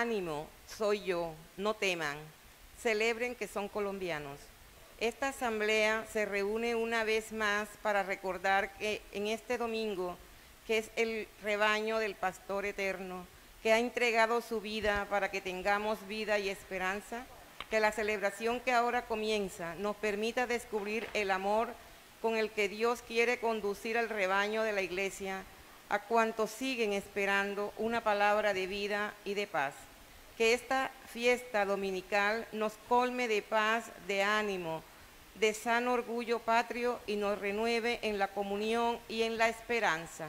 ánimo, soy yo, no teman, celebren que son colombianos. Esta asamblea se reúne una vez más para recordar que en este domingo, que es el rebaño del pastor eterno, que ha entregado su vida para que tengamos vida y esperanza, que la celebración que ahora comienza nos permita descubrir el amor con el que Dios quiere conducir al rebaño de la iglesia, a cuantos siguen esperando una palabra de vida y de paz. Que esta fiesta dominical nos colme de paz, de ánimo, de sano orgullo patrio y nos renueve en la comunión y en la esperanza.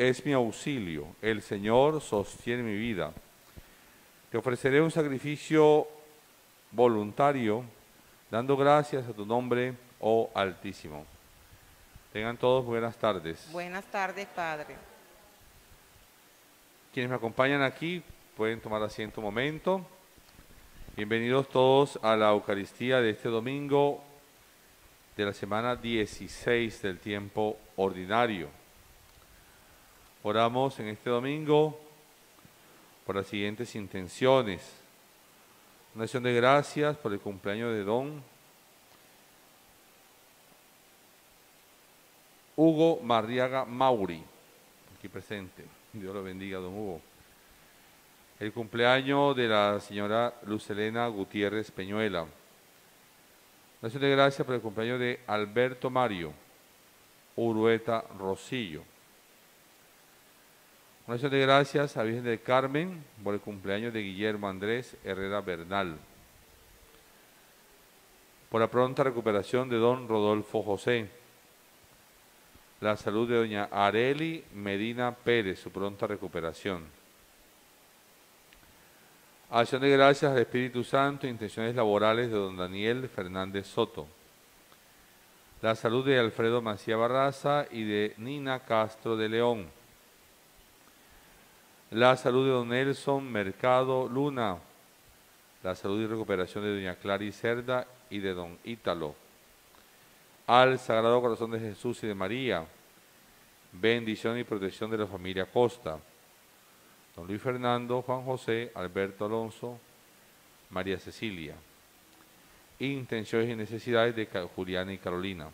Es mi auxilio, el Señor sostiene mi vida. Te ofreceré un sacrificio voluntario, dando gracias a tu nombre, oh Altísimo. Tengan todos buenas tardes. Buenas tardes, Padre. Quienes me acompañan aquí pueden tomar asiento un momento. Bienvenidos todos a la Eucaristía de este domingo de la semana 16 del tiempo ordinario. Oramos en este domingo por las siguientes intenciones. Una acción de gracias por el cumpleaños de Don Hugo Marriaga Mauri, aquí presente. Dios lo bendiga, don Hugo. El cumpleaños de la señora Lucelena Gutiérrez Peñuela. Una acción de gracias por el cumpleaños de Alberto Mario Urueta Rosillo. De gracias a Virgen del Carmen por el cumpleaños de Guillermo Andrés Herrera Bernal. Por la pronta recuperación de don Rodolfo José. La salud de doña Areli Medina Pérez, su pronta recuperación. Acción de gracias al Espíritu Santo, intenciones laborales de don Daniel Fernández Soto. La salud de Alfredo Macía Barraza y de Nina Castro de León. La salud de don Nelson Mercado Luna. La salud y recuperación de doña Clary Cerda y de don Ítalo. Al Sagrado Corazón de Jesús y de María. Bendición y protección de la familia Costa. Don Luis Fernando, Juan José, Alberto Alonso, María Cecilia. Intenciones y necesidades de Juliana y Carolina.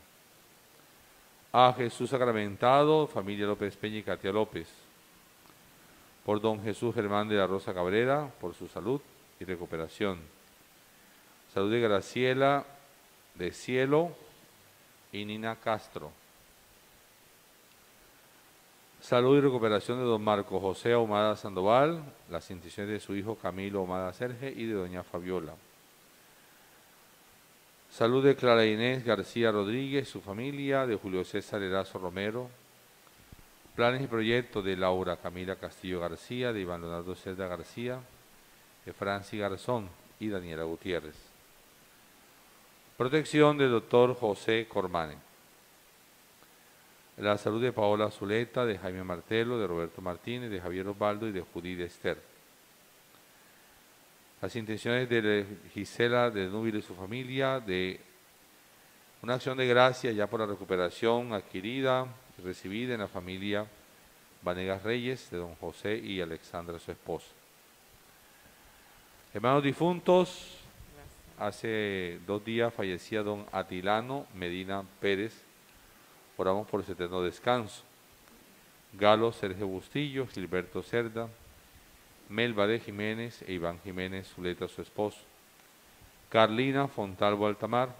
A Jesús sacramentado, familia López Peña y Katia López. Por don Jesús Germán de la Rosa Cabrera, por su salud y recuperación. Salud de Graciela de Cielo y Nina Castro. Salud y recuperación de don Marco José Ahumada Sandoval, las intenciones de su hijo Camilo Ahumada Serge y de doña Fabiola. Salud de Clara Inés García Rodríguez, su familia, de Julio César Erazo Romero. Planes y proyectos de Laura Camila Castillo García, de Iván Leonardo Cerda García, de Franci Garzón y Daniela Gutiérrez. Protección del doctor José Cormane. La salud de Paola Zuleta, de Jaime Martelo, de Roberto Martínez, de Javier Osvaldo y de Judith Esther. Las intenciones de Gisela de Núbil y su familia, de una acción de gracia ya por la recuperación adquirida recibida en la familia Vanegas Reyes, de don José y Alexandra, su esposa. Hermanos difuntos, hace dos días fallecía don Atilano Medina Pérez. Oramos por su eterno descanso. Galo Sergio Bustillo, Gilberto Cerda, Melba de Jiménez e Iván Jiménez, Zuleta, su esposo. Carlina Fontalvo Altamar,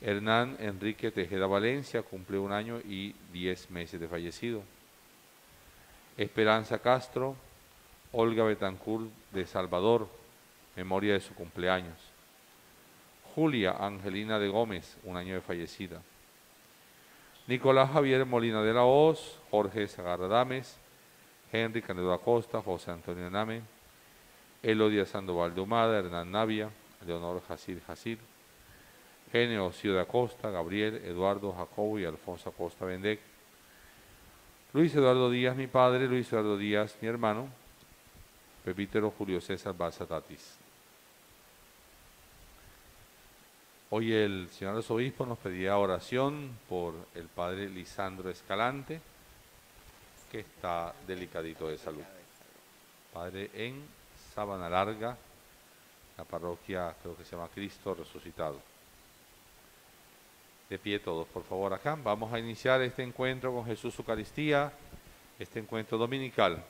Hernán Enrique Tejeda Valencia, cumple un año y diez meses de fallecido. Esperanza Castro, Olga Betancourt de Salvador, memoria de su cumpleaños. Julia Angelina de Gómez, un año de fallecida. Nicolás Javier Molina de la Hoz, Jorge Zagarra Dames, Henry Canedo Acosta, José Antonio Name, Elodia Sandoval de Humada, Hernán Navia, Leonor Jacir Jacir, Genio Ciudad Acosta, Gabriel, Eduardo Jacobo y Alfonso Acosta Bendec, Luis Eduardo Díaz, mi padre, Luis Eduardo Díaz, mi hermano, Pepítero Julio César Balsatatis. Hoy el señor arzobispo nos pedía oración por el padre Lisandro Escalante, que está delicadito de salud. Padre en Sabana Larga, la parroquia creo que se llama Cristo Resucitado. De pie todos, por favor, acá. Vamos a iniciar este encuentro con Jesús Eucaristía, este encuentro dominical,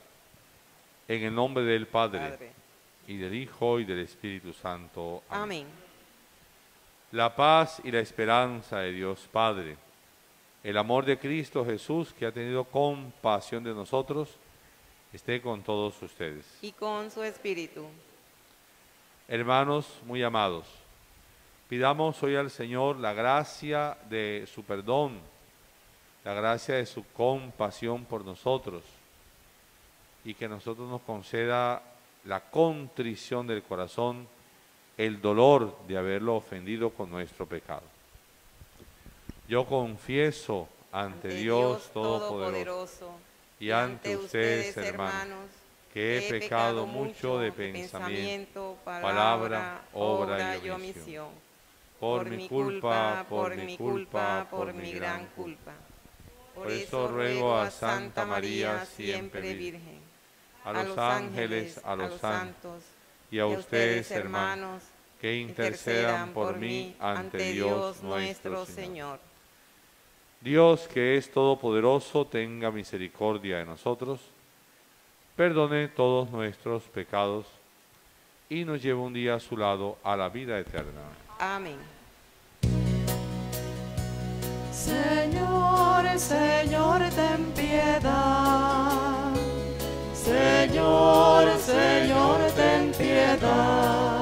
en el nombre del Padre, Padre. y del Hijo y del Espíritu Santo. Amén. La paz y la esperanza de Dios Padre, el amor de Cristo Jesús que ha tenido compasión de nosotros, esté con todos ustedes. Y con su espíritu. Hermanos muy amados, pidamos hoy al Señor la gracia de su perdón, la gracia de su compasión por nosotros y que nosotros nos conceda la contrición del corazón, el dolor de haberlo ofendido con nuestro pecado. Yo confieso ante, Dios Todopoderoso y ante ustedes, hermanos, que he pecado mucho de pensamiento, palabra, obra y omisión. Por mi culpa, por mi culpa, por mi gran culpa. Por eso ruego a Santa María, siempre Virgen, a los ángeles, a los santos y a ustedes, hermanos, que intercedan por mí ante Dios nuestro Señor. Dios que es todopoderoso, tenga misericordia de nosotros, perdone todos nuestros pecados y nos lleve un día a su lado a la vida eterna. Amén. Señor, Señor, ten piedad. Señor, Señor, ten piedad.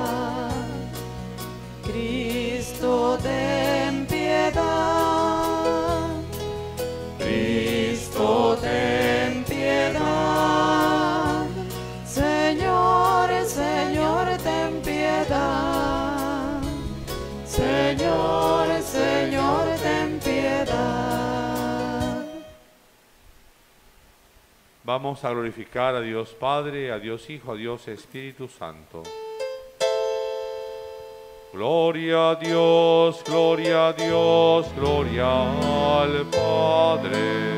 Vamos a glorificar a Dios Padre, a Dios Hijo, a Dios Espíritu Santo. Gloria a Dios, gloria a Dios, gloria al Padre.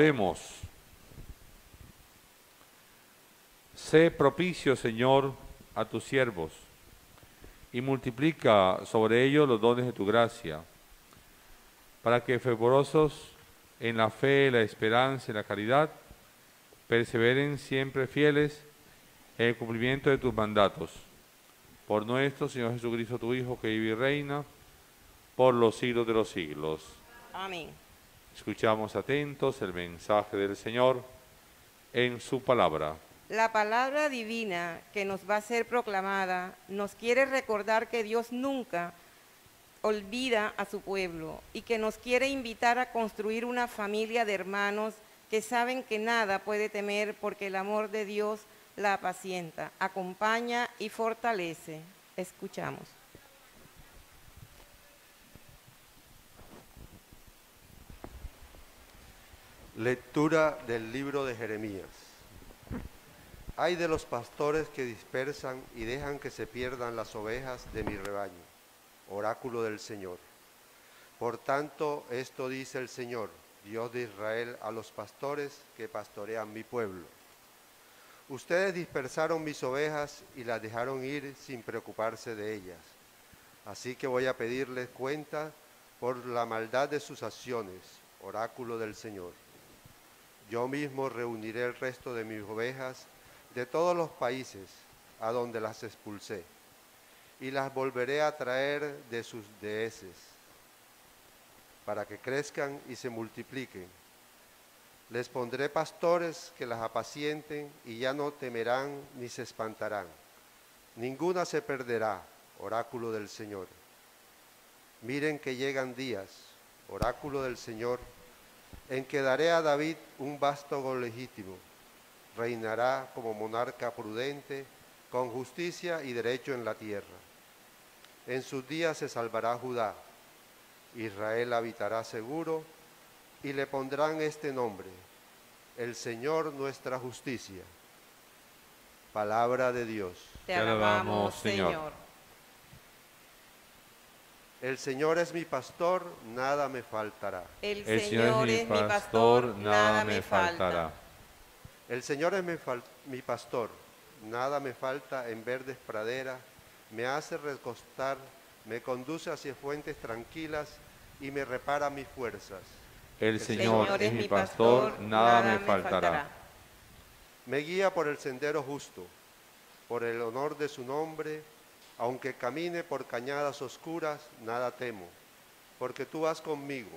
Oremos. Sé propicio, Señor, a tus siervos y multiplica sobre ellos los dones de tu gracia, para que fervorosos en la fe, la esperanza y la caridad, perseveren siempre fieles en el cumplimiento de tus mandatos. Por nuestro Señor Jesucristo, tu Hijo, que vive y reina por los siglos de los siglos. Amén. Escuchamos atentos el mensaje del Señor en su palabra. La palabra divina que nos va a ser proclamada nos quiere recordar que Dios nunca olvida a su pueblo y que nos quiere invitar a construir una familia de hermanos que saben que nada puede temer porque el amor de Dios la apacienta, acompaña y fortalece. Escuchamos. Lectura del libro de Jeremías. Hay de los pastores que dispersan y dejan que se pierdan las ovejas de mi rebaño. Oráculo del Señor. Por tanto, esto dice el Señor, Dios de Israel, a los pastores que pastorean mi pueblo. Ustedes dispersaron mis ovejas y las dejaron ir sin preocuparse de ellas. Así que voy a pedirles cuenta por la maldad de sus acciones, oráculo del Señor. Yo mismo reuniré el resto de mis ovejas de todos los países a donde las expulsé, y las volveré a traer de sus deheces, para que crezcan y se multipliquen. Les pondré pastores que las apacienten y ya no temerán ni se espantarán. Ninguna se perderá, oráculo del Señor. Miren que llegan días, oráculo del Señor, en que daré a David un vástago legítimo. Reinará como monarca prudente, con justicia y derecho en la tierra. En sus días se salvará Judá. Israel habitará seguro y le pondrán este nombre, el Señor nuestra justicia. Palabra de Dios. Te alabamos, Señor. El Señor es mi pastor, nada me faltará. El, El Señor es mi pastor, nada me falta. faltará. El Señor es mi, fal- mi pastor, nada me falta en verdes praderas, me hace recostar, me conduce hacia fuentes tranquilas y me repara mis fuerzas. El Señor es mi pastor, nada me faltará. Me guía por el sendero justo, por el honor de su nombre, aunque camine por cañadas oscuras, nada temo, porque tú vas conmigo,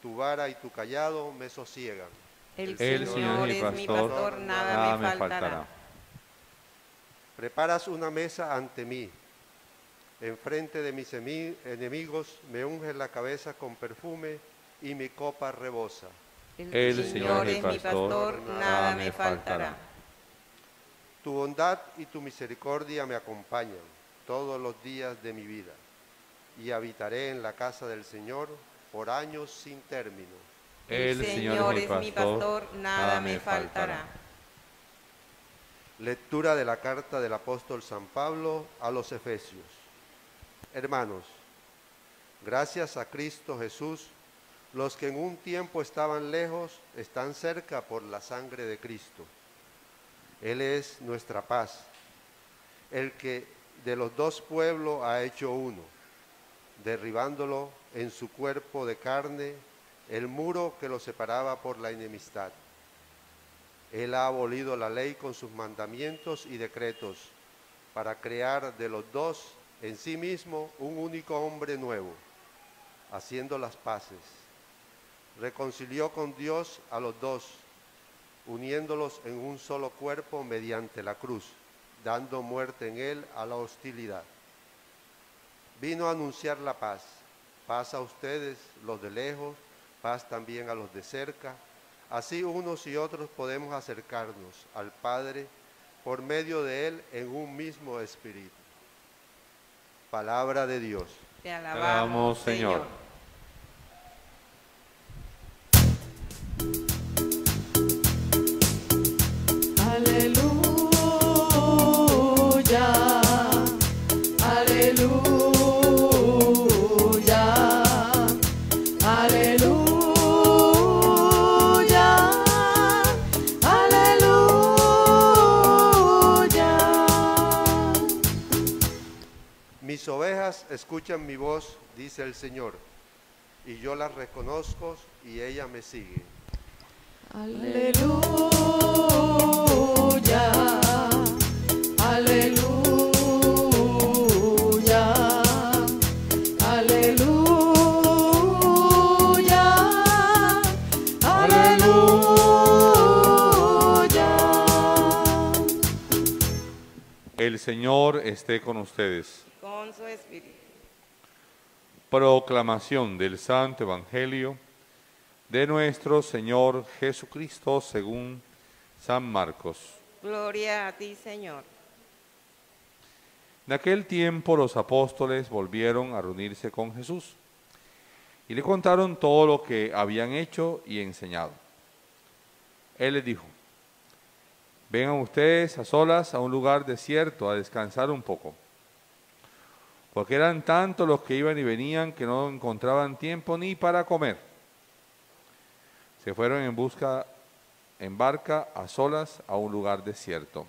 tu vara y tu callado me sosiegan. El, El Señor es mi pastor, nada, me faltará. Preparas una mesa ante mí. Enfrente de mis emi- enemigos me unges la cabeza con perfume y mi copa rebosa. El Señor es mi pastor, nada me faltará. Tu bondad y tu misericordia me acompañan todos los días de mi vida y habitaré en la casa del Señor por años sin término. El Señor es mi pastor, nada me faltará. Lectura de la carta del apóstol San Pablo a los Efesios. Hermanos, gracias a Cristo Jesús, los que en un tiempo estaban lejos están cerca por la sangre de Cristo. Él es nuestra paz, el que de los dos pueblos ha hecho uno, derribándolo en su cuerpo de carne el muro que lo separaba por la enemistad. Él ha abolido la ley con sus mandamientos y decretos para crear de los dos en sí mismo un único hombre nuevo, haciendo las paces. Reconcilió con Dios a los dos, uniéndolos en un solo cuerpo mediante la cruz, dando muerte en él a la hostilidad. Vino a anunciar la paz, paz a ustedes, los de lejos, paz también a los de cerca. Así unos y otros podemos acercarnos al Padre por medio de Él en un mismo espíritu. Palabra de Dios. Te alabamos, Señor. Ovejas escuchan mi voz, dice el Señor, y yo las reconozco y ella me sigue. Aleluya, aleluya, aleluya, aleluya. El Señor esté con ustedes. Su espíritu. Proclamación del Santo Evangelio de nuestro Señor Jesucristo según San Marcos. Gloria a ti, Señor. En aquel tiempo los apóstoles volvieron a reunirse con Jesús y le contaron todo lo que habían hecho y enseñado. Él les dijo, vengan ustedes a solas a un lugar desierto a descansar un poco, porque eran tantos los que iban y venían que no encontraban tiempo ni para comer. Se fueron en busca en barca a solas a un lugar desierto.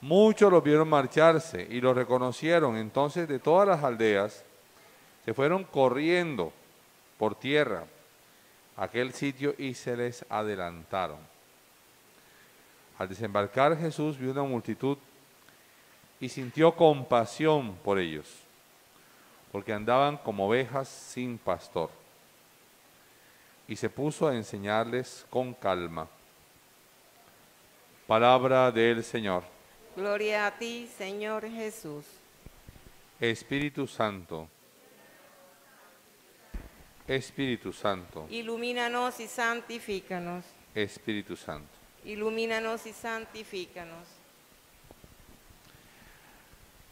Muchos los vieron marcharse y los reconocieron. Entonces de todas las aldeas se fueron corriendo por tierra a aquel sitio y se les adelantaron. Al desembarcar Jesús vio una multitud y sintió compasión por ellos, porque andaban como ovejas sin pastor. Y se puso a enseñarles con calma. Palabra del Señor. Gloria a ti, Señor Jesús. Espíritu Santo. Espíritu Santo. Ilumínanos y santifícanos. Espíritu Santo. Ilumínanos y santifícanos.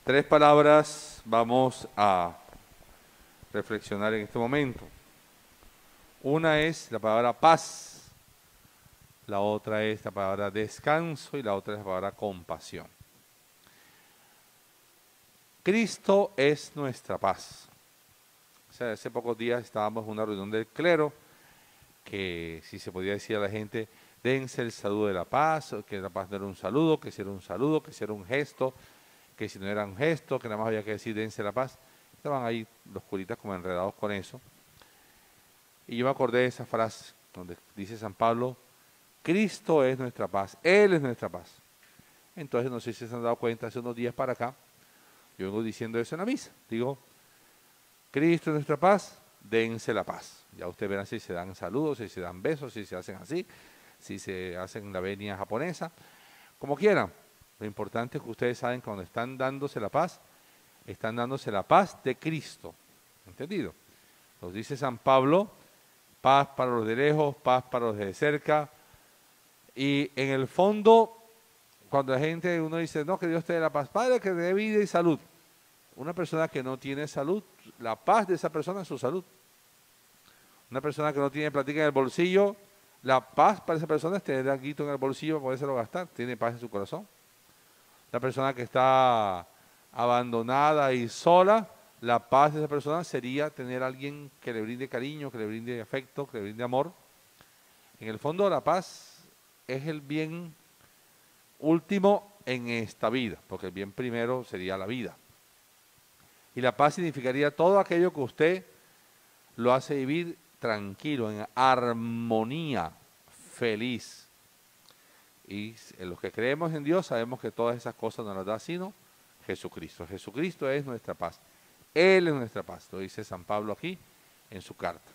Tres palabras vamos a reflexionar en este momento. Una es la palabra paz, la otra es la palabra descanso y la otra es la palabra compasión. Cristo es nuestra paz. O sea, hace pocos días estábamos en una reunión del clero que si se podía decir a la gente, dense el saludo de la paz, que la paz no era un saludo, que si era un saludo, que era un gesto, que si no era un gesto, que nada más había que decir dense la paz. Estaban ahí los curitas como enredados con eso. Y yo me acordé de esa frase donde dice San Pablo, Cristo es nuestra paz, Él es nuestra paz. Entonces, no sé si se han dado cuenta, hace unos días para acá, yo vengo diciendo eso en la misa. Digo, Cristo es nuestra paz, dense la paz. Ya ustedes verán si se dan saludos, si se dan besos, si se hacen así, si se hacen la venia japonesa, como quieran. Lo importante es que ustedes saben que cuando están dándose la paz, están dándose la paz de Cristo. ¿Entendido? Nos dice San Pablo, paz para los de lejos, paz para los de cerca. Y en el fondo, cuando la gente, uno dice, no, que Dios te dé la paz, Padre, que dé vida y salud. Una persona que no tiene salud, la paz de esa persona es su salud. Una persona que no tiene platica en el bolsillo, la paz para esa persona es tener algo en el bolsillo para podérselo gastar, tiene paz en su corazón. La persona que está abandonada y sola, la paz de esa persona sería tener a alguien que le brinde cariño, que le brinde afecto, que le brinde amor. En el fondo la paz es el bien último en esta vida, porque el bien primero sería la vida. Y la paz significaría todo aquello que usted lo hace vivir tranquilo, en armonía, feliz. Y los que creemos en Dios sabemos que todas esas cosas no las da sino Jesucristo. Jesucristo es nuestra paz. Él es nuestra paz, lo dice San Pablo aquí en su carta.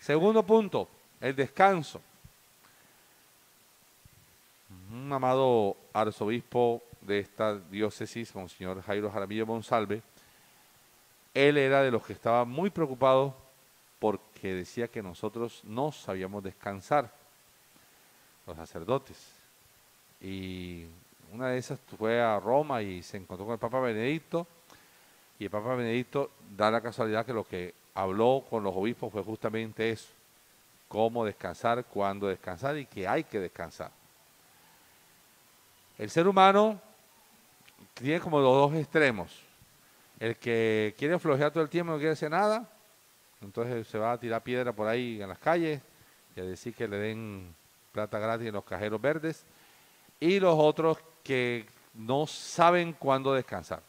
Segundo punto, el descanso. Un amado arzobispo de esta diócesis, Monseñor Jairo Jaramillo Monsalve, él era de los que estaba muy preocupado porque decía que nosotros no sabíamos descansar, los sacerdotes. Y una de esas fue a Roma y se encontró con el Papa Benedicto, y el Papa Benedicto da la casualidad que lo que habló con los obispos fue justamente eso, cómo descansar, cuándo descansar y que hay que descansar. El ser humano tiene como los dos extremos. El que quiere flojear todo el tiempo, no quiere hacer nada, entonces se va a tirar piedra por ahí en las calles y a decir que le den plata gratis en los cajeros verdes. Y los otros que no saben cuándo descansar.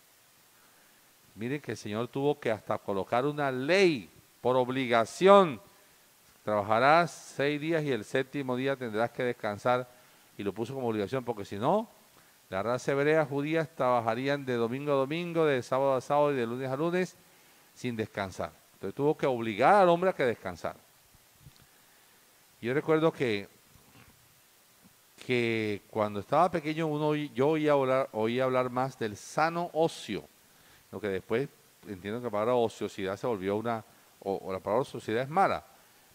Miren que el Señor tuvo que hasta colocar una ley por obligación. Trabajarás seis días y el séptimo día tendrás que descansar. Y lo puso como obligación porque si no, la raza hebrea judía trabajarían de domingo a domingo, de sábado a sábado y de lunes a lunes sin descansar. Entonces tuvo que obligar al hombre a que descansara. Yo recuerdo que, que cuando estaba pequeño uno, yo oía hablar, oía hablar más del sano ocio, lo que después entiendo que la palabra ociosidad se volvió una, o, la palabra ociosidad es mala,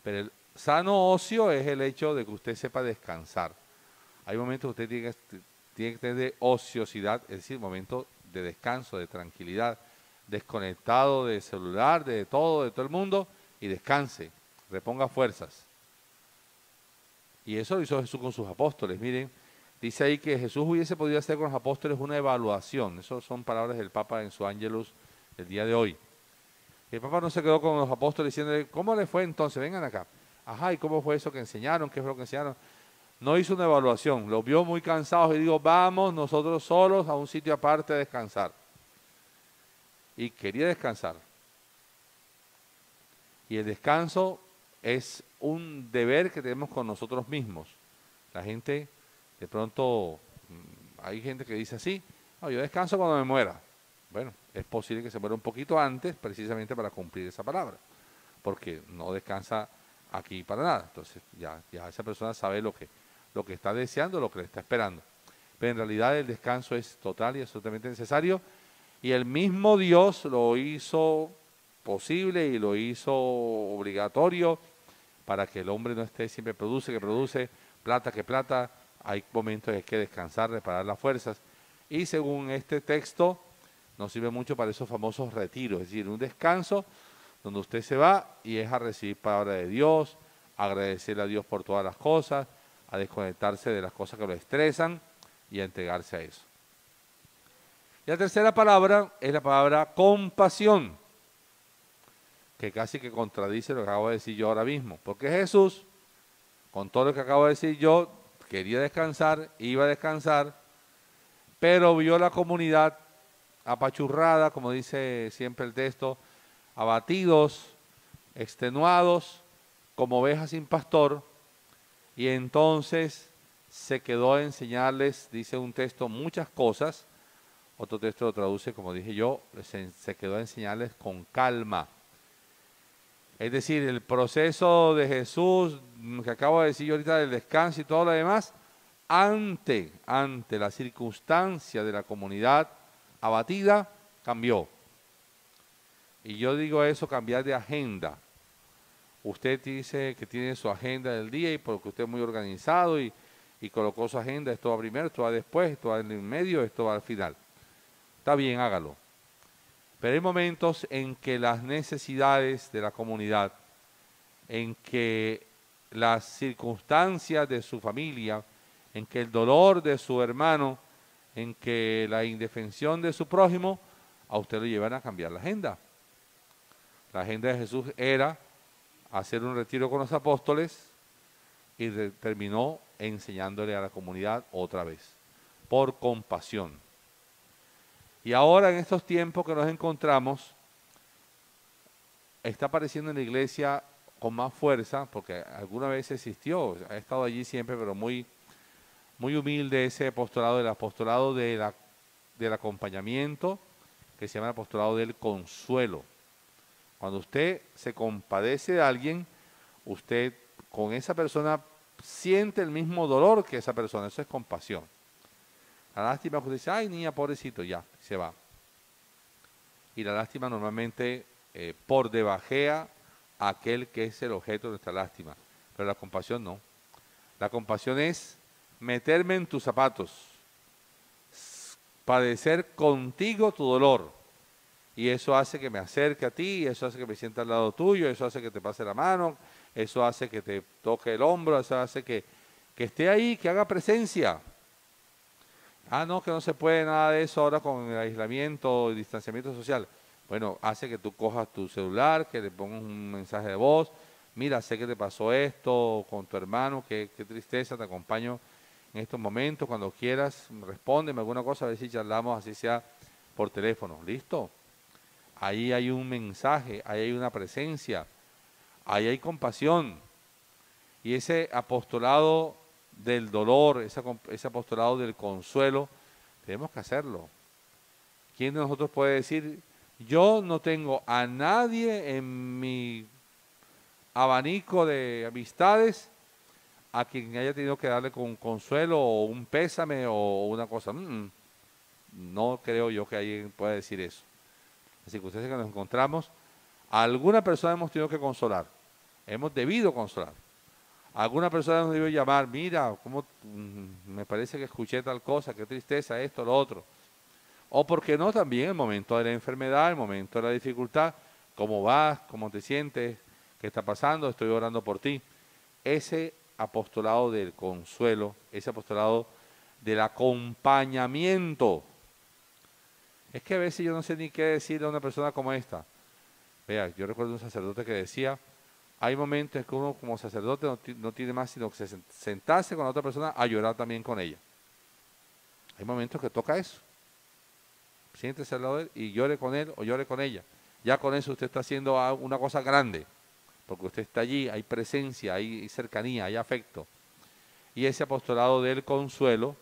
pero el sano ocio es el hecho de que usted sepa descansar. Hay momentos que usted tiene que, tiene que tener ociosidad, es decir, momentos de descanso, de tranquilidad, desconectado de celular, de todo, de todo el mundo, y descanse, reponga fuerzas. Y eso lo hizo Jesús con sus apóstoles. Miren, dice ahí que Jesús hubiese podido hacer con los apóstoles una evaluación. Esas son palabras del Papa en su Ángelus el día de hoy. El Papa no se quedó con los apóstoles diciéndole, ¿cómo le fue entonces? Vengan acá. Ajá, ¿y cómo fue eso que enseñaron? ¿Qué fue lo que enseñaron? No hizo una evaluación, los vio muy cansados y dijo, vamos nosotros solos a un sitio aparte a descansar. Y quería descansar. Y el descanso es un deber que tenemos con nosotros mismos. La gente, de pronto, mm, hay gente que dice así, no, yo descanso cuando me muera. Bueno, es posible que se muera un poquito antes, precisamente para cumplir esa palabra, porque no descansa aquí para nada. Entonces, ya, ya esa persona sabe lo que, lo que está deseando, lo que le está esperando. Pero en realidad el descanso es total y absolutamente necesario. Y el mismo Dios lo hizo posible y lo hizo obligatorio para que el hombre no esté siempre produce, que produce, plata, que plata. Hay momentos en que hay que descansar, reparar las fuerzas. Y según este texto, nos sirve mucho para esos famosos retiros, es decir, un descanso donde usted se va y es a recibir palabra de Dios, agradecerle a Dios por todas las cosas, a desconectarse de las cosas que lo estresan y a entregarse a eso. Y la tercera palabra es la palabra compasión que casi que contradice lo que acabo de decir yo ahora mismo. Porque Jesús, con todo lo que acabo de decir yo, quería descansar, iba a descansar, pero vio la comunidad apachurrada, como dice siempre el texto, abatidos, extenuados, como ovejas sin pastor, y entonces se quedó a enseñarles, dice un texto, muchas cosas, otro texto lo traduce, como dije yo, se, se quedó a enseñarles con calma. Es decir, el proceso de Jesús, que acabo de decir yo ahorita del descanso y todo lo demás, ante, ante la circunstancia de la comunidad abatida, cambió. Y yo digo eso, cambiar de agenda. Usted dice que tiene su agenda del día y porque usted es muy organizado y, y colocó su agenda, esto va primero, esto va después, esto va en el medio, esto va al final. Está bien, hágalo. Pero hay momentos en que las necesidades de la comunidad, en que las circunstancias de su familia, en que el dolor de su hermano, en que la indefensión de su prójimo, a usted lo llevan a cambiar la agenda. La agenda de Jesús era hacer un retiro con los apóstoles y terminó enseñándole a la comunidad otra vez, por compasión. Y ahora en estos tiempos que nos encontramos, está apareciendo en la iglesia con más fuerza, porque alguna vez existió, ha estado allí siempre, pero muy, muy humilde ese apostolado, el apostolado de la, del acompañamiento, que se llama el apostolado del consuelo. Cuando usted se compadece de alguien, usted con esa persona siente el mismo dolor que esa persona, eso es compasión. La lástima, pues dice, ay niña, pobrecito, ya, se va. Y la lástima normalmente eh, por debajea a aquel que es el objeto de nuestra lástima. Pero la compasión no. La compasión es meterme en tus zapatos, padecer contigo tu dolor. Y eso hace que me acerque a ti, eso hace que me sienta al lado tuyo, eso hace que te pase la mano, eso hace que te toque el hombro, eso hace que, que esté ahí, que haga presencia. Ah, no, que no se puede nada de eso ahora con el aislamiento y distanciamiento social. Bueno, hace que tú cojas tu celular, que le pongas un mensaje de voz. Mira, sé que te pasó esto con tu hermano, qué, qué tristeza, te acompaño en estos momentos, cuando quieras, respóndeme alguna cosa, a ver si charlamos, así sea por teléfono. ¿Listo? Ahí hay un mensaje, ahí hay una presencia, ahí hay compasión. Y ese apostolado del dolor, ese, apostolado del consuelo, tenemos que hacerlo. ¿Quién de nosotros puede decir, yo no tengo a nadie en mi abanico de amistades a quien haya tenido que darle con consuelo o un pésame o una cosa? Mm, no creo yo que alguien pueda decir eso. Así que ustedes que nos encontramos, a alguna persona hemos tenido que consolar, hemos debido consolar. Alguna persona nos debió llamar, mira, cómo mm, me parece que escuché tal cosa, qué tristeza, esto, lo otro. O por qué no también el momento de la enfermedad, el momento de la dificultad, cómo vas, cómo te sientes, qué está pasando, estoy orando por ti. Ese apostolado del consuelo, ese apostolado del acompañamiento. Es que a veces yo no sé ni qué decirle a una persona como esta. Vea, yo recuerdo un sacerdote que decía, hay momentos en que uno como sacerdote no, tiene más sino que sentarse con la otra persona a llorar también con ella. Hay momentos que toca eso. Siéntese al lado de él y llore con él o llore con ella. Ya con eso usted está haciendo una cosa grande, porque usted está allí, hay presencia, hay cercanía, hay afecto. Y ese apostolado del consuelo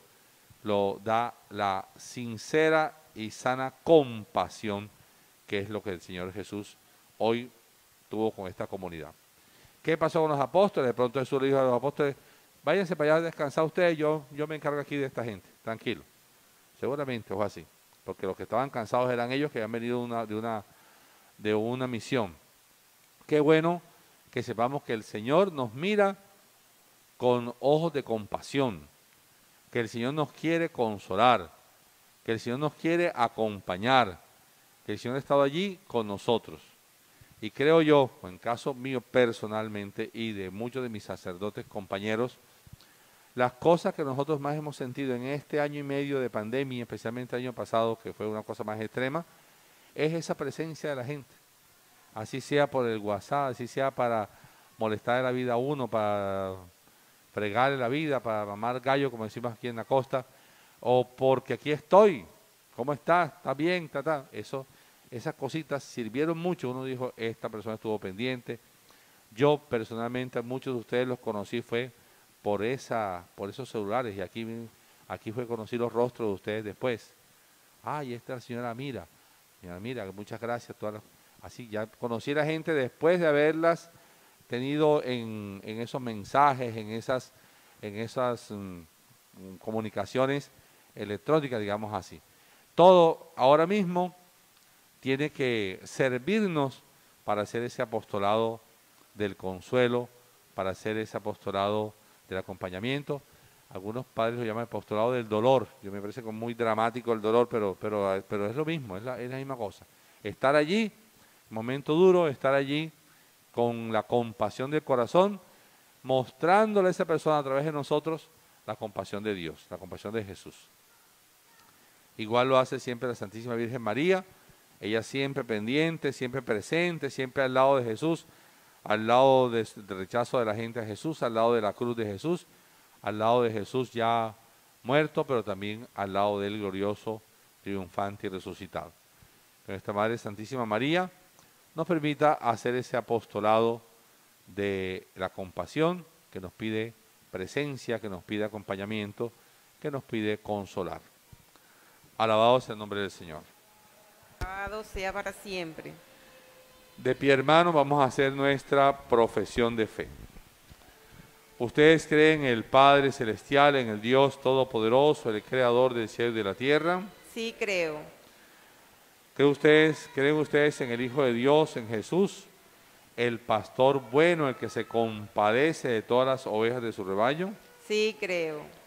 lo da la sincera y sana compasión, que es lo que el Señor Jesús hoy tuvo con esta comunidad. ¿Qué pasó con los apóstoles? De pronto Jesús le dijo a los apóstoles, váyanse para allá a descansar ustedes, yo, yo me encargo aquí de esta gente, tranquilo. Seguramente fue así, porque los que estaban cansados eran ellos que habían venido de, una, de una misión. Qué bueno que sepamos que el Señor nos mira con ojos de compasión, que el Señor nos quiere consolar, que el Señor nos quiere acompañar, que el Señor ha estado allí con nosotros. Y creo yo, en caso mío personalmente y de muchos de mis sacerdotes compañeros, las cosas que nosotros más hemos sentido en este año y medio de pandemia, especialmente el año pasado, que fue una cosa más extrema, es esa presencia de la gente. Así sea por el WhatsApp, así sea para molestar la vida a uno, para fregarle la vida, para mamar gallo, como decimos aquí en la costa, o porque aquí estoy, ¿cómo estás? ¿Está bien? ¿Está, Eso esas cositas sirvieron mucho. Uno dijo, esta persona estuvo pendiente. Yo personalmente a muchos de ustedes los conocí fue por esa, por esos celulares y aquí, aquí fue conocí los rostros de ustedes después. Ay, esta señora Mira. Señora Mira, muchas gracias. Todas así, ya conocí a la gente después de haberlas tenido en, esos mensajes, en esas, en esas mm, comunicaciones electrónicas, digamos así. Todo ahora mismo tiene que servirnos para hacer ese apostolado del consuelo, para hacer ese apostolado del acompañamiento. Algunos padres lo llaman apostolado del dolor. Yo me parece como muy dramático el dolor, pero, pero, pero es lo mismo, es la, es la misma cosa. Estar allí, momento duro, estar allí con la compasión del corazón, mostrándole a esa persona a través de nosotros la compasión de Dios, la compasión de Jesús. Igual lo hace siempre la Santísima Virgen María, ella siempre pendiente, siempre presente, siempre al lado de Jesús, al lado del rechazo de la gente a Jesús, al lado de la cruz de Jesús, al lado de Jesús ya muerto, pero también al lado del glorioso, triunfante y resucitado. Que nuestra Madre Santísima María nos permita hacer ese apostolado de la compasión que nos pide presencia, que nos pide acompañamiento, que nos pide consolar. Alabado sea el nombre del Señor sea para siempre. De pie, hermano, vamos a hacer nuestra profesión de fe. ¿Ustedes creen en el Padre Celestial, en el Dios Todopoderoso, el Creador del cielo y de la tierra? Sí, creo. ¿Creen ustedes, ¿Creen ustedes en el Hijo de Dios, en Jesús, el pastor bueno, el que se compadece de todas las ovejas de su rebaño? Sí, creo.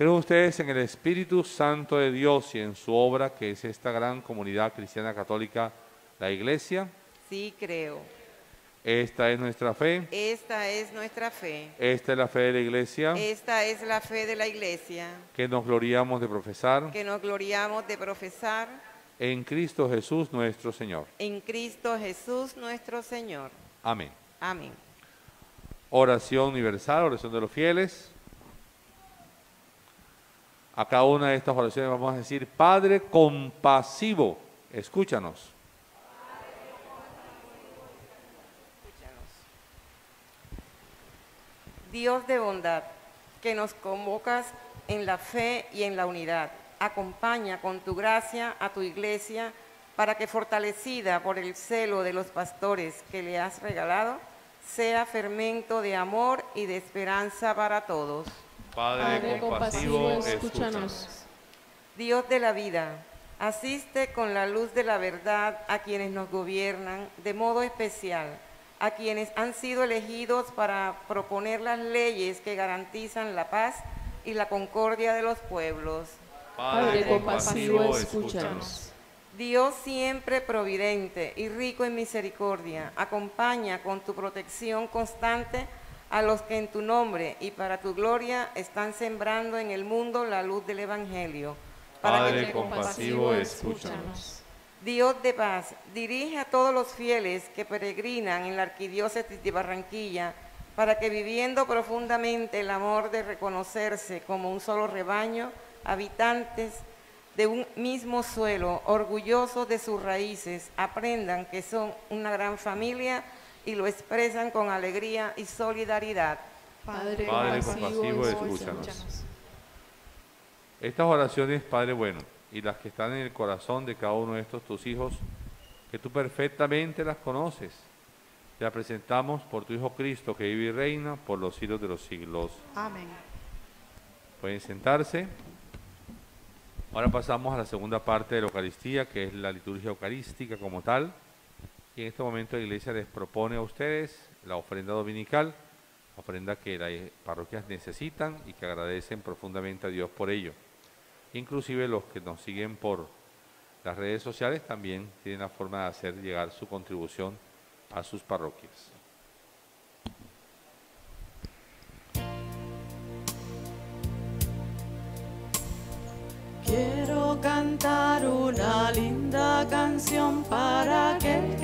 ¿Creen ustedes en el Espíritu Santo de Dios y en su obra, que es esta gran comunidad cristiana católica, la Iglesia? Sí, creo. Esta es nuestra fe. Esta es nuestra fe. Esta es la fe de la Iglesia. Esta es la fe de la Iglesia. Que nos gloriamos de profesar. Que nos gloriamos de profesar. En Cristo Jesús nuestro Señor. En Cristo Jesús nuestro Señor. Amén. Amén. Oración universal, oración de los fieles. A cada una de estas oraciones vamos a decir, Padre compasivo, escúchanos. Dios de bondad, que nos convocas en la fe y en la unidad, acompaña con tu gracia a tu iglesia para que fortalecida por el celo de los pastores que le has regalado, sea fermento de amor y de esperanza para todos. Padre, compasivo, escúchanos. Dios de la vida, asiste con la luz de la verdad a quienes nos gobiernan de modo especial, a quienes han sido elegidos para proponer las leyes que garantizan la paz y la concordia de los pueblos. Padre compasivo, escúchanos. Dios siempre providente y rico en misericordia, acompaña con tu protección constante a los que en tu nombre y para tu gloria están sembrando en el mundo la luz del Evangelio. Para que Padre compasivo, escúchanos. Dios de paz, dirige a todos los fieles que peregrinan en la arquidiócesis de Barranquilla, para que viviendo profundamente el amor de reconocerse como un solo rebaño, habitantes de un mismo suelo, orgullosos de sus raíces, aprendan que son una gran familia y lo expresan con alegría y solidaridad. Padre, Padre compasivo, escúchanos. escúchanos. Estas oraciones, Padre bueno, y las que están en el corazón de cada uno de estos tus hijos, que tú perfectamente las conoces, te las presentamos por tu Hijo Cristo, que vive y reina por los siglos de los siglos. Amén. Pueden sentarse. Ahora pasamos a la segunda parte de la Eucaristía, que es la liturgia eucarística como tal. Y en este momento la Iglesia les propone a ustedes la ofrenda dominical, ofrenda que las parroquias necesitan y que agradecen profundamente a Dios por ello. Inclusive los que nos siguen por las redes sociales también tienen la forma de hacer llegar su contribución a sus parroquias. Quiero cantar una linda canción para que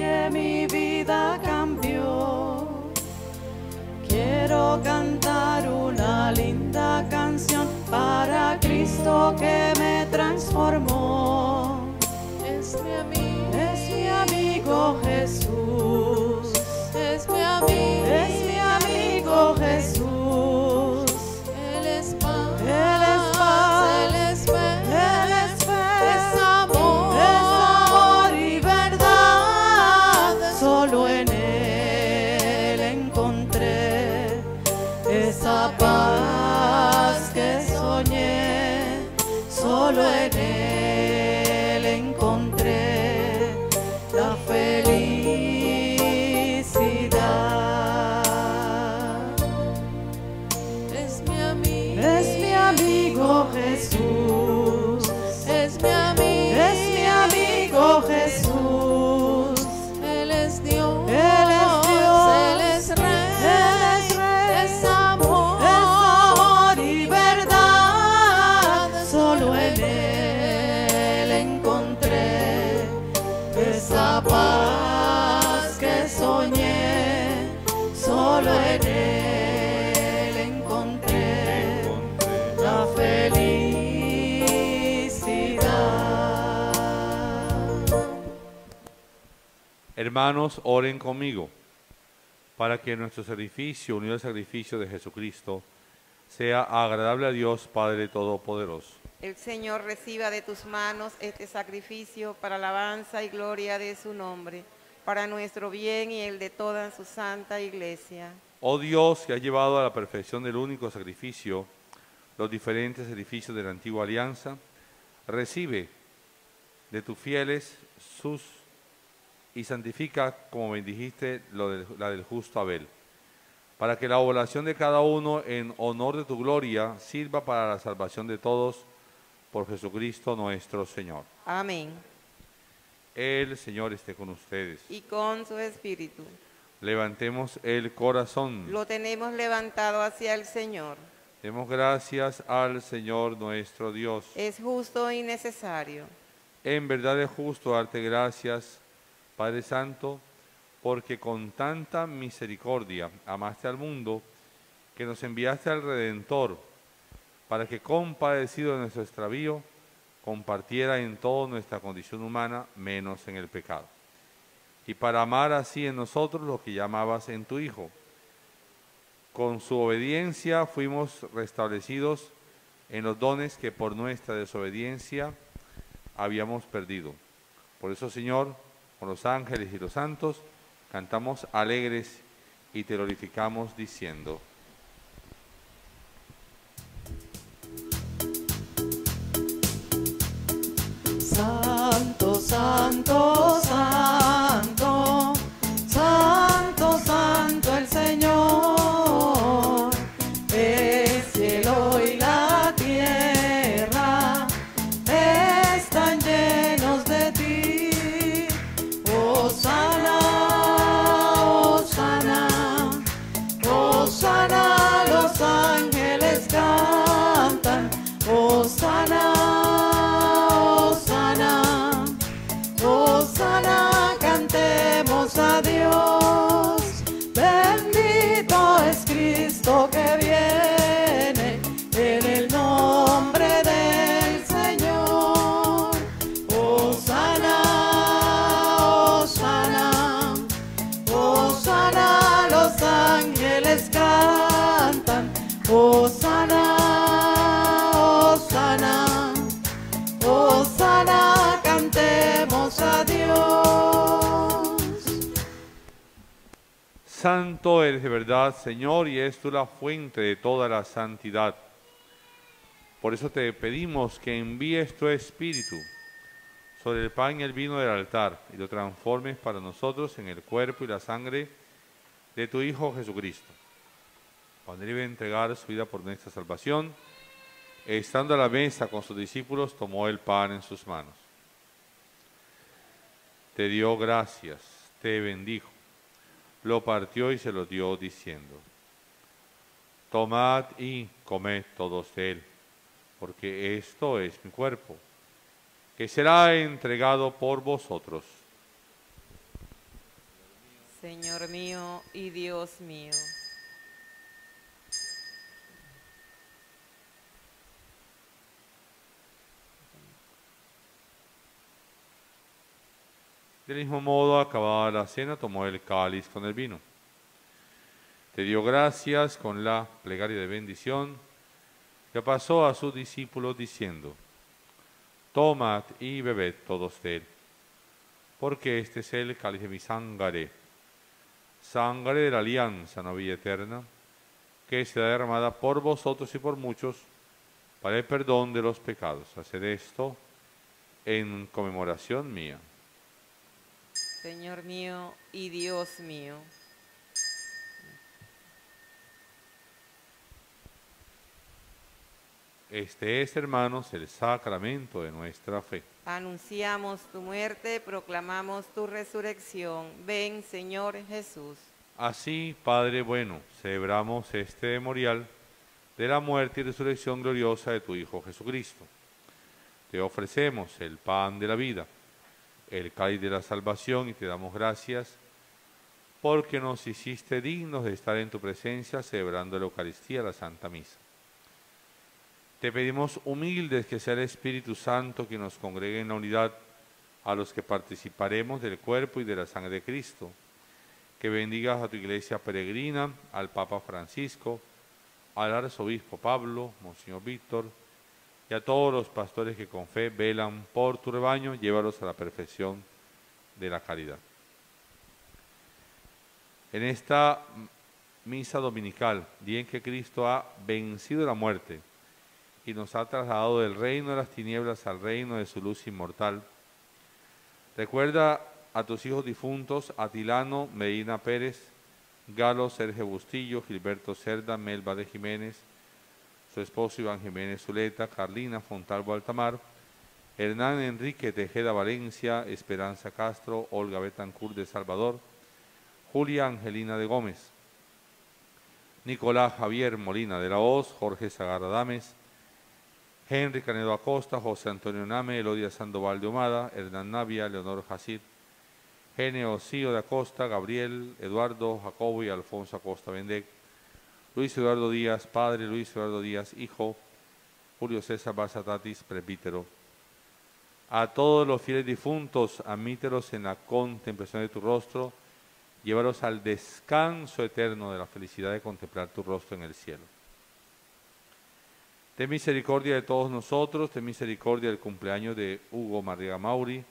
cantar una linda canción para Cristo que me transformó. Hermanos, oren conmigo para que nuestro sacrificio, unido al sacrificio de Jesucristo, sea agradable a Dios Padre Todopoderoso. El Señor reciba de tus manos este sacrificio para alabanza y gloria de su nombre, para nuestro bien y el de toda su santa iglesia. Oh Dios, que has llevado a la perfección del único sacrificio los diferentes sacrificios de la antigua alianza, recibe de tus fieles sus y santifica, como bendijiste, lo del- la del justo Abel, para que la oblación de cada uno en honor de tu gloria sirva para la salvación de todos por Jesucristo nuestro Señor. Amén. El Señor esté con ustedes. Y con su espíritu. Levantemos el corazón. Lo tenemos levantado hacia el Señor. Demos gracias al Señor nuestro Dios. Es justo y necesario. En verdad es justo darte gracias, Padre Santo, porque con tanta misericordia amaste al mundo que nos enviaste al Redentor para que compadecido de nuestro extravío, compartiera en toda nuestra condición humana, menos en el pecado. Y para amar así en nosotros lo que llamabas en tu Hijo. Con su obediencia fuimos restablecidos en los dones que por nuestra desobediencia habíamos perdido. Por eso, Señor, con los ángeles y los santos, cantamos alegres y te glorificamos diciendo, Santo, santo, santo, Señor, y es tú la fuente de toda la santidad. Por eso te pedimos que envíes tu Espíritu sobre el pan y el vino del altar y lo transformes para nosotros en el cuerpo y la sangre de tu Hijo Jesucristo. Cuando él iba a entregar su vida por nuestra salvación, estando a la mesa con sus discípulos, tomó el pan en sus manos. Te dio gracias, te bendijo lo partió y se lo dio diciendo, Tomad y comed todos de él, porque esto es mi cuerpo, que será entregado por vosotros. Señor mío y Dios mío. Del mismo modo, acabada la cena, tomó el cáliz con el vino. Te dio gracias con la plegaria de bendición, que pasó a sus discípulos diciendo, Tomad y bebed todos de él, porque este es el cáliz de mi sangre, sangre de la alianza, no vida eterna, que será derramada por vosotros y por muchos para el perdón de los pecados. Haced esto en conmemoración mía. Señor mío y Dios mío. Este es, hermanos, el sacramento de nuestra fe. Anunciamos tu muerte, proclamamos tu resurrección. Ven, Señor Jesús. Así, Padre bueno, celebramos este memorial de la muerte y resurrección gloriosa de tu Hijo Jesucristo. Te ofrecemos el pan de la vida, el cáliz de la salvación y te damos gracias porque nos hiciste dignos de estar en tu presencia celebrando la Eucaristía, la Santa Misa. Te pedimos humildes que sea el Espíritu Santo que nos congregue en la unidad a los que participaremos del cuerpo y de la sangre de Cristo. Que bendigas a tu iglesia peregrina, al Papa Francisco, al arzobispo Pablo, Monseñor Víctor, y a todos los pastores que con fe velan por tu rebaño, llévalos a la perfección de la caridad. En esta misa dominical, día en que Cristo ha vencido la muerte, y nos ha trasladado del reino de las tinieblas al reino de su luz inmortal. Recuerda a tus hijos difuntos, Atilano Medina Pérez, Galo Sergio Bustillo, Gilberto Cerda, Melba de Jiménez, su esposo Iván Jiménez Zuleta, Carlina Fontalvo Altamar, Hernán Enrique Tejeda Valencia, Esperanza Castro, Olga Betancourt de Salvador, Julia Angelina de Gómez, Nicolás Javier Molina de la Hoz, Jorge Zagarra Dames, Henry Canedo Acosta, José Antonio Name, Elodia Sandoval de Humada, Hernán Navia, Leonor Jacid, Gene Ocío de Acosta, Gabriel, Eduardo, Jacobo y Alfonso Acosta Bendec, Luis Eduardo Díaz, padre, Luis Eduardo Díaz, hijo, Julio César Basatatis, presbítero. A todos los fieles difuntos, admítelos en la contemplación de tu rostro, llévalos al descanso eterno de la felicidad de contemplar tu rostro en el cielo. Ten misericordia de todos nosotros, ten misericordia del cumpleaños de Hugo María Mauri,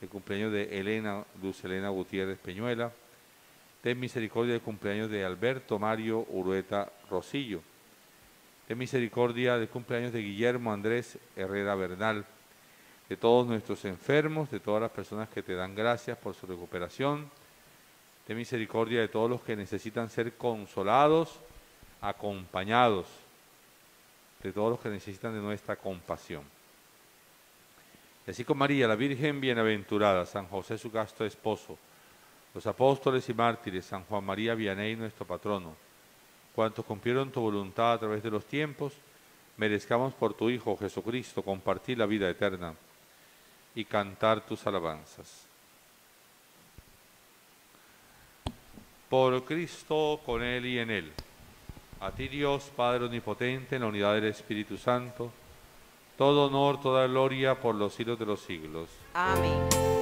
el cumpleaños de Elena Luz Elena Gutiérrez Peñuela, ten misericordia del cumpleaños de Alberto Mario Urueta Rosillo, ten misericordia del cumpleaños de Guillermo Andrés Herrera Bernal, de todos nuestros enfermos, de todas las personas que te dan gracias por su recuperación, ten misericordia de todos los que necesitan ser consolados, acompañados, de todos los que necesitan de nuestra compasión. Y así con María, la Virgen bienaventurada, San José su casto esposo, los apóstoles y mártires, San Juan María Vianney, nuestro patrono, cuantos cumplieron tu voluntad a través de los tiempos, merezcamos por tu Hijo Jesucristo compartir la vida eterna y cantar tus alabanzas. Por Cristo, con Él y en Él. A ti Dios, Padre Omnipotente, en la unidad del Espíritu Santo, todo honor, toda gloria por los siglos de los siglos. Amén.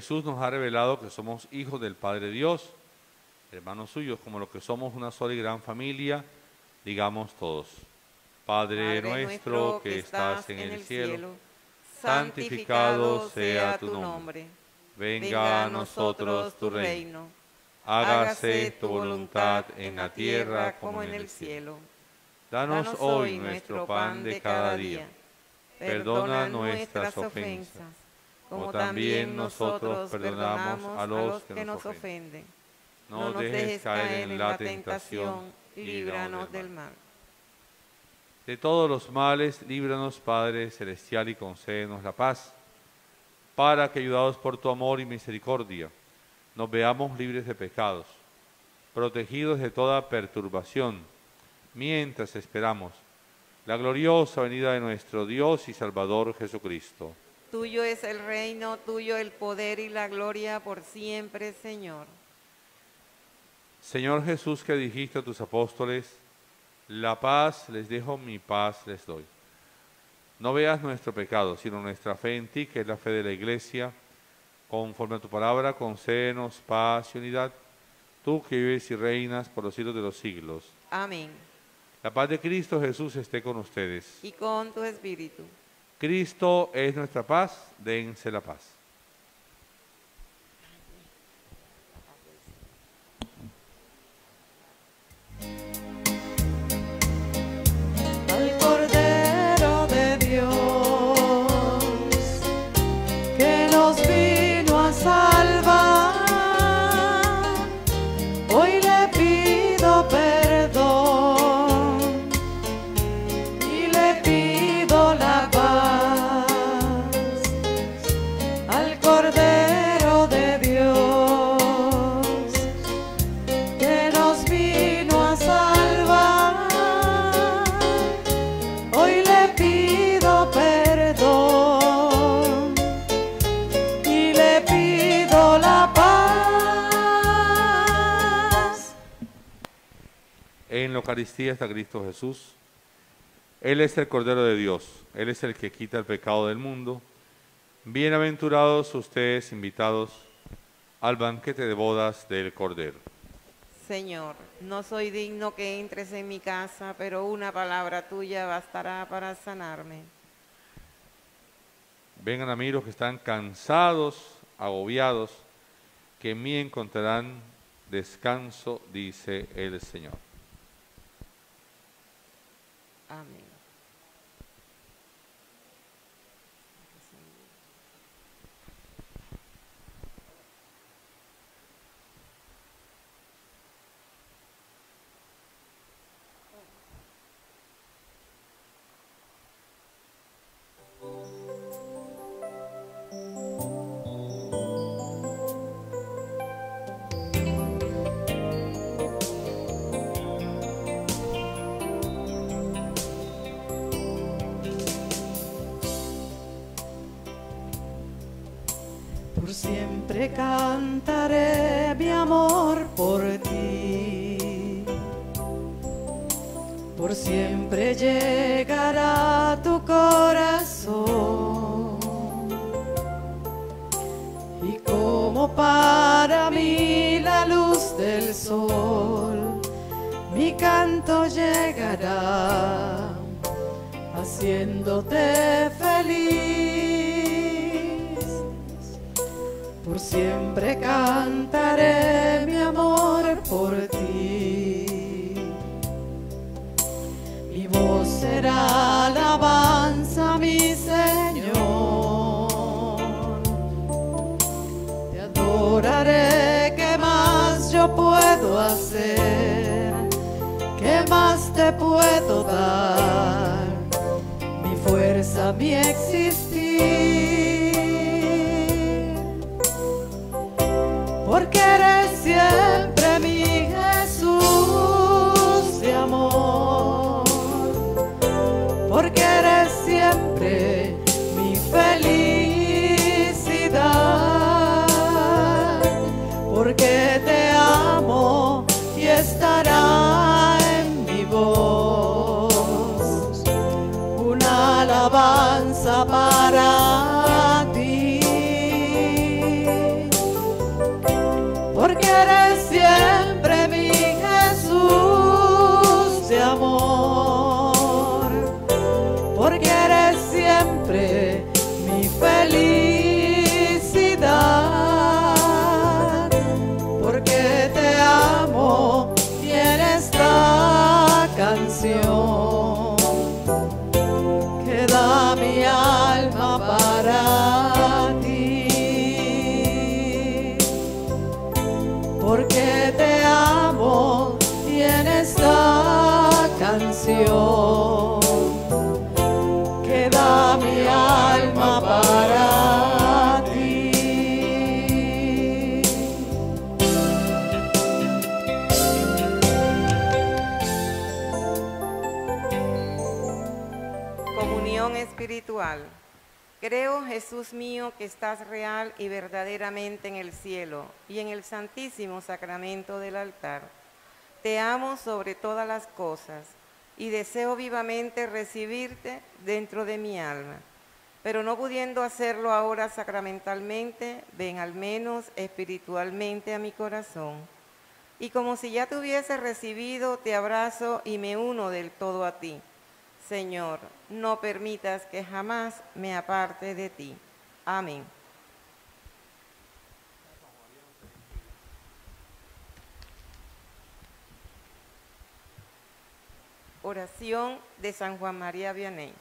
Jesús nos ha revelado que somos hijos del Padre Dios, hermanos suyos, como los que somos una sola y gran familia, digamos todos. Padre, nuestro que estás en el cielo, santificado sea tu nombre. Venga a nosotros tu reino. Hágase tu voluntad en la tierra como en el cielo. Danos hoy nuestro pan de cada día. Perdona nuestras ofensas, como también nosotros perdonamos a los que nos ofenden. No dejes caer en la tentación y líbranos del mal. De todos los males, líbranos, Padre Celestial, y concédenos la paz, para que, ayudados por tu amor y misericordia, nos veamos libres de pecados, protegidos de toda perturbación, mientras esperamos la gloriosa venida de nuestro Dios y Salvador Jesucristo. Tuyo es el reino, tuyo el poder y la gloria por siempre, Señor. Señor Jesús, que dijiste a tus apóstoles, la paz les dejo, mi paz les doy. No veas nuestro pecado, sino nuestra fe en ti, que es la fe de la Iglesia. Conforme a tu palabra, concédenos paz y unidad, tú que vives y reinas por los siglos de los siglos. Amén. La paz de Cristo Jesús esté con ustedes. Y con tu espíritu. Cristo es nuestra paz, dense la paz. En la Eucaristía está Cristo Jesús. Él es el Cordero de Dios. Él es el que quita el pecado del mundo. Bienaventurados ustedes invitados al banquete de bodas del Cordero. Señor, no soy digno que entres en mi casa, pero una palabra tuya bastará para sanarme. Vengan a mí los que están cansados, agobiados, que en mí encontrarán descanso, dice el Señor. Amén. Del sol, mi canto llegará haciéndote feliz. Por siempre cantaré mi amor por ti. Mi voz será alabanza, ¿Qué más te puedo dar? Mi fuerza, mi existir. Porque eres siempre canción queda mi alma para ti. Comunión espiritual. Creo, Jesús mío, que estás real y verdaderamente en el cielo y en el santísimo sacramento del altar. Te amo sobre todas las cosas y deseo vivamente recibirte dentro de mi alma. Pero no pudiendo hacerlo ahora sacramentalmente, ven al menos espiritualmente a mi corazón. Y como si ya te hubiese recibido, te abrazo y me uno del todo a ti. Señor, no permitas que jamás me aparte de ti. Amén. Oración de San Juan María Vianney.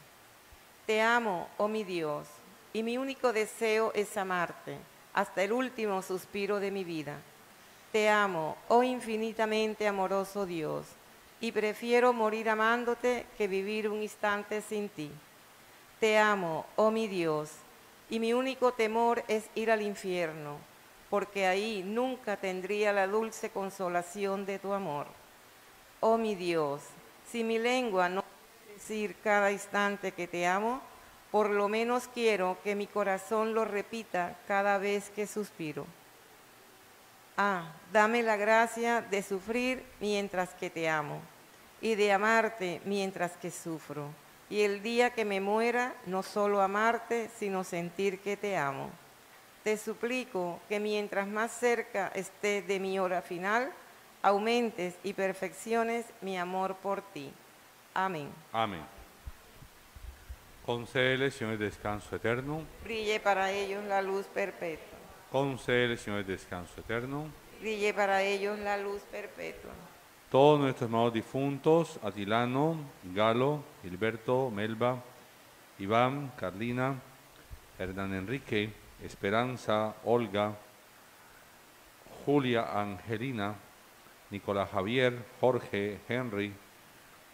Te amo, oh mi Dios, y mi único deseo es amarte hasta el último suspiro de mi vida. Te amo, oh infinitamente amoroso Dios, y prefiero morir amándote que vivir un instante sin ti. Te amo, oh mi Dios, y mi único temor es ir al infierno, porque ahí nunca tendría la dulce consolación de tu amor. Oh mi Dios, si mi lengua no puede decir cada instante que te amo, por lo menos quiero que mi corazón lo repita cada vez que suspiro. Ah, dame la gracia de sufrir mientras que te amo y de amarte mientras que sufro. Y el día que me muera, no solo amarte, sino sentir que te amo. Te suplico que mientras más cerca esté de mi hora final, aumentes y perfecciones mi amor por ti. Amén. Amén. Concédele, Señor, el descanso eterno. Brille para ellos la luz perpetua. Concédele, Señor, el descanso eterno. Brille para ellos la luz perpetua. Todos nuestros hermanos difuntos, Atilano, Galo, Gilberto, Melba, Iván, Carlina, Hernán Enrique, Esperanza, Olga, Julia Angelina, Nicolás Javier, Jorge, Henry,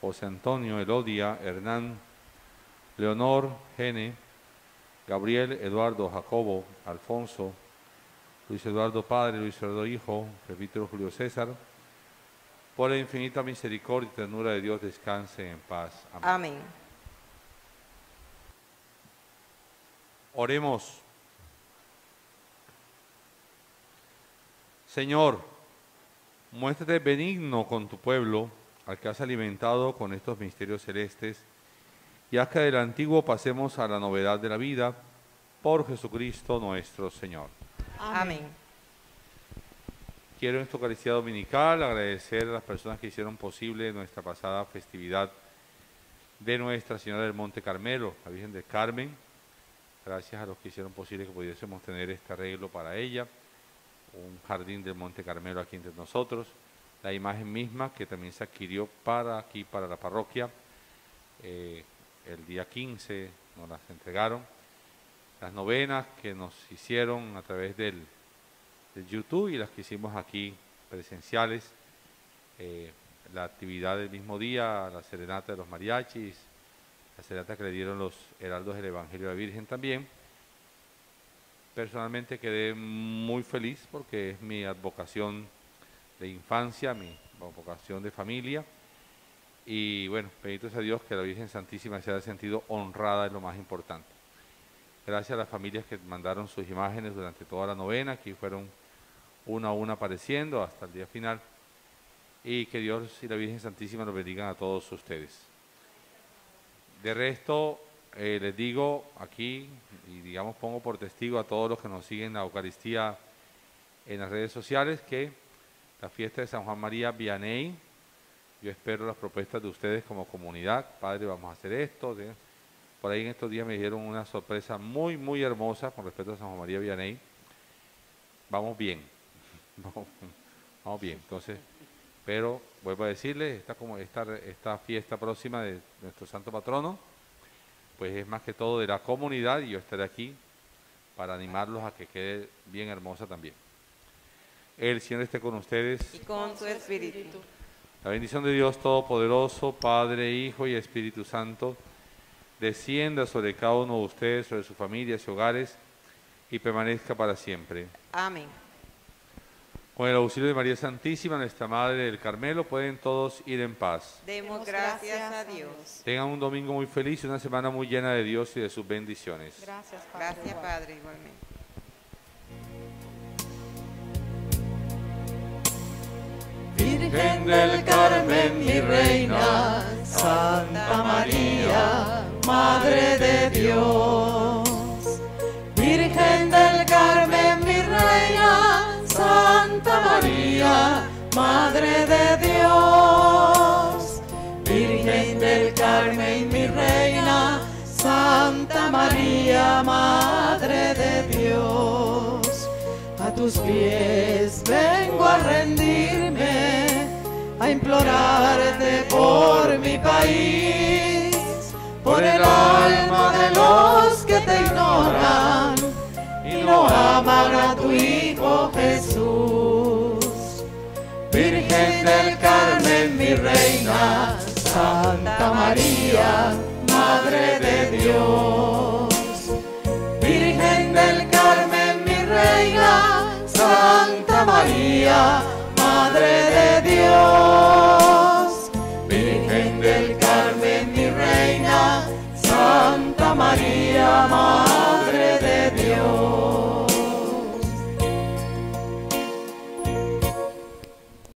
José Antonio, Elodia, Hernán, Leonor, Gene, Gabriel, Eduardo, Jacobo, Alfonso, Luis Eduardo Padre, Luis Eduardo Hijo, Pepito Julio César, por la infinita misericordia y ternura de Dios descanse en paz. Amén. Amén. Oremos. Señor, muéstrate benigno con tu pueblo, al que has alimentado con estos misterios celestes, y haz que del antiguo pasemos a la novedad de la vida, por Jesucristo nuestro Señor. Amén. Quiero en esta Eucaristía Dominical agradecer a las personas que hicieron posible nuestra pasada festividad de Nuestra Señora del Monte Carmelo, la Virgen del Carmen. Gracias a los que hicieron posible que pudiésemos tener este arreglo para ella. Un jardín del Monte Carmelo aquí entre nosotros. La imagen misma que también se adquirió para aquí, para la parroquia. Eh, el día 15 nos las entregaron. Las novenas que nos hicieron a través del, YouTube y las que hicimos aquí presenciales. Eh, la actividad del mismo día, la serenata de los mariachis, la serenata que le dieron los heraldos del Evangelio de la Virgen también. Personalmente quedé muy feliz porque es mi advocación de infancia, mi vocación de familia. Y bueno, bendito sea Dios que la Virgen Santísima se haya sentido honrada es lo más importante. Gracias a las familias que mandaron sus imágenes durante toda la novena, aquí fueron una a una apareciendo hasta el día final. Y que Dios y la Virgen Santísima nos bendigan a todos ustedes. De resto, eh, les digo aquí, y digamos pongo por testigo a todos los que nos siguen la Eucaristía en las redes sociales, que la fiesta de San Juan María Vianney, yo espero las propuestas de ustedes como comunidad. Padre, vamos a hacer esto. Por ahí en estos días me dieron una sorpresa muy, muy hermosa con respecto a San Juan María Vianney. Vamos bien. Vamos bien. Entonces, pero vuelvo a decirles, esta, como esta, esta fiesta próxima de nuestro santo patrono, pues es más que todo de la comunidad y yo estaré aquí para animarlos a que quede bien hermosa también. El Señor esté con ustedes. Y con su espíritu. La bendición de Dios Todopoderoso, Padre, Hijo y Espíritu Santo, descienda sobre cada uno de ustedes, sobre sus familias y hogares, y permanezca para siempre. Amén. Con el auxilio de María Santísima, nuestra Madre del Carmelo, pueden todos ir en paz. Demos gracias a Dios. Tengan un domingo muy feliz y una semana muy llena de Dios y de sus bendiciones. Gracias, Padre. Gracias. Padre, igualmente. Virgen del Carmen, mi reina, Santa María, Madre de Dios. Santa María, Madre de Dios. Virgen del Carmen, mi reina, Santa María, Madre de Dios. A tus pies vengo a rendirme, a implorarte por mi país, por el alma de los que te ignoran y no aman a tu Hijo Jesús. Virgen del Carmen, mi reina, Santa María, Madre de Dios. Virgen del Carmen, mi reina, Santa María, Madre de Dios. Virgen del Carmen, mi reina, Santa María, Madre